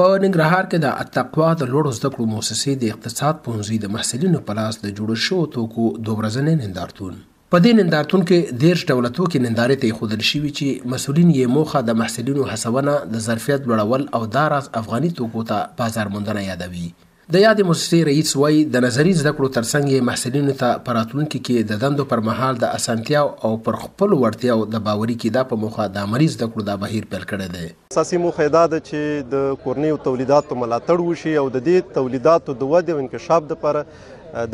په ننګرهار کې د التقوا د لوړو زده کړو موسسې د اقتصاد پوهنځي د محصلینو په لاس د جوړو شوو توکو دوه ورځنی نندارتون په دې نندارتون کې دیرش ډوله توکي نندارې ته ایښودل شوي چې مسولین یې موخه د محصلینو هڅونه د ظرفیت لوړول او دا راز افغاني توکو ته بازار موندنه یادوي د یادې موسسې رئیس وایي، د نظري زده کړو ترڅنګ یې محصلینو ته په راتلونکي کې د دندو پر مهال د اسانتیاو او پر خپلو وړتیاو د باوري کیدا په موخه د عملي زده کړو دا بهیر پیل کړی دی. اساسي موخه یې دا ده چې د کورنیو تولیداتو ملاتړ وشي او د دې تولیداتو د ودې او انکشاف لپاره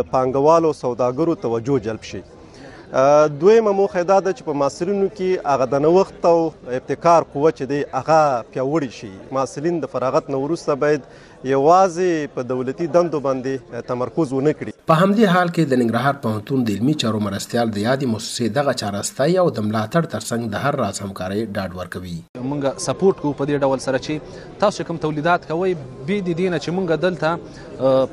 د پانګوالو او سوداګرو توجه جلب شي. دویمه موخه یې دا ده چې په محصلینو کې هغه د نوښت او ابتکار قوه چې دی هغه پیاوړې شي. محصلین د فراغت نه وروسته باید یوازې په دولتي دندو باندې تمرکز ونه کړي. په همدې حال کې د ننګرهار پوهنتون د علمي چارو مرستیال د یادې موسسې دغه چاره ستایي او د ملاتړ ترڅنګ د هر راز همکارۍ ډاډ ورکوي. موږ سپورټ کوو په دې ډول سره چې تاسو چې کوم تولیدات کوئ بې د دې نه چې موږ دلته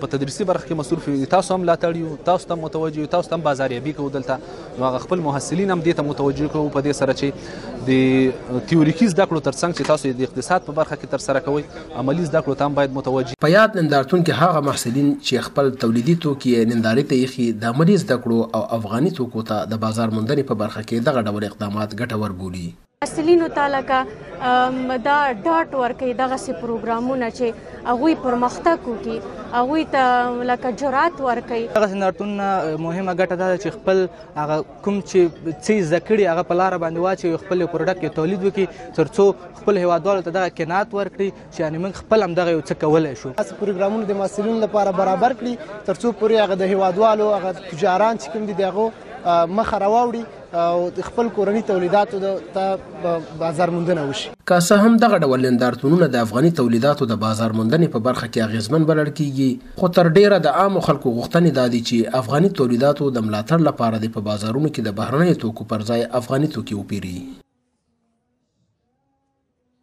په تدریسي برخه کې مصروف یو تاسو هم ملاتړ یو تاسو ته متوجه یو تاسو ته هم بازاریابي کوو دلته نو هغه خپل محصلین هم دې ته متوجه کړو په دې سره چې د تیوریکي زده کړو ترڅنګ چې تاسو د اقتصاد په برخه کې تر سره کوئ عملی زده کړو ته هم باید متوجه په یاد نندارتون کې هغه محصلین چې خپل تولیدي توکي یې نندارې ته ایښي د عملي زده کړو او افغاني توکو ته د بازار موندنې په برخه کې دغه ډول اقدامات ګټور بولي. محصلینو ته لکه دا ډاټ ورکړي دغه سي پروګرامونه چې هغه پرمختګ وکړي هغه ته لکه جرأت ورکړي دغه سندرتون مهمه ګټه ده چې خپل هغه کوم چې څه زکړي هغه په لار باندې واچي خپل پروډکټ تولید وکړي ترڅو خپل هوادوالو ته دغه قناعت ورکړي چې یعنی موږ خپل هم دغه یو څه کولای شو تاسو پروګرامونه د مسولین لپاره برابر کړي ترڅو پورې هغه د هوادوالو هغه تجاران چې کوم دي دغه مخ راوړي او د خپل کورني تولیداتو د ته بازار موندنه وشي که څه هم دغه ډول نندارتونونه د افغاني تولیداتو د بازار موندنې په برخه کې اغیزمن بلل کیږي خو تر ډیره د عامو خلکو غوښتنې دا دي چې افغاني تولیداتو د ملاتړ لپاره دې په بازارونو کې د بهرنیو توکو پر ځای افغاني توکي وپیري.